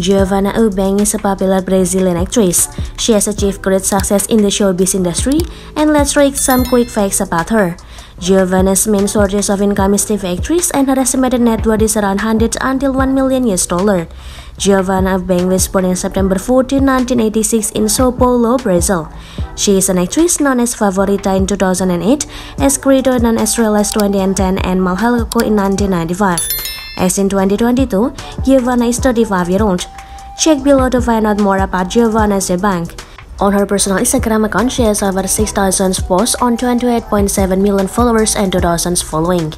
Giovanna Ewbank is a popular Brazilian actress. She has achieved great success in the showbiz industry, and let's read some quick facts about her. Giovanna's main sources of income is TV actress, and her estimated net worth is around 100 until 1 million US dollar. Giovanna Ewbank was born on September 14, 1986 in Sao Paulo, Brazil. She is an actress known as Favorita in 2008, as Credo in Estrellas 2010, and Malhação in 1995. As in 2022, Giovanna is 35 year old. Check below to find out more about Giovanna Ewbank. On her personal Instagram account, she has over 6,000 posts on 28.7 million followers and 2,000 following.